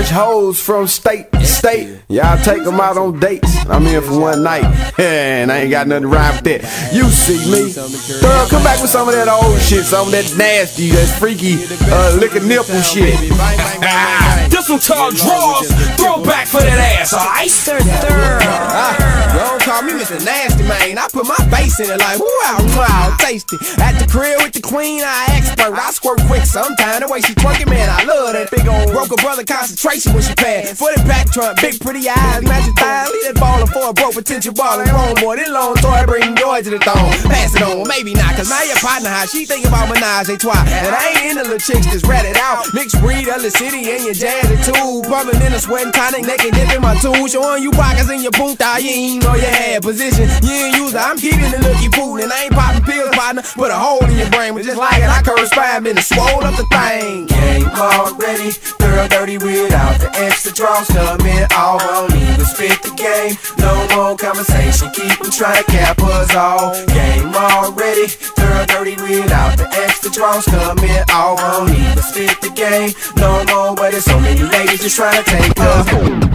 push hoes from state to state. Y'all take them out on dates. I'm here for one night. and I ain't got nothing to rhyme with that. You see me. Girl, come back with some of that old shit, some of that nasty, that freaky, uh, lick a nipple shit. This one called draws. Throwback for that ass, alright? Ah, don't call me Mr. Nasty Man. I put my face in it like wow, wow, tasty. At the crib with the queen, I expert. I squirt quick sometime. The way she twerking, man, I love that big old broke a brother concentration when she pass. For the back trunk, big pretty eyes, magic thighs. Leave that baller for a broke potential baller. Homeboy, this long toy bring joy to the throne. Pass it on, maybe not, cause now your partner, how she think about menage a trois. And I ain't into little chicks just rat it out. Mixed breed, other city, and your jazz too. Bumping in a sweating tonic, naked, dip in my tools. Showing you pockets in your punta, you ain't know you had position. You ain't use it, I'm keeping the looky fool. And I ain't popping pills, partner. Put a hole in your brain, but just like it, I five minutes, swole up the thing. Game already, girl dirty without the extra draws coming all won't even spit the game. No more conversation, keep them trying to cap us all. Game already, girl dirty without the extra draws coming all won't even spit the game. No more, but there's so many ladies just trying to take us.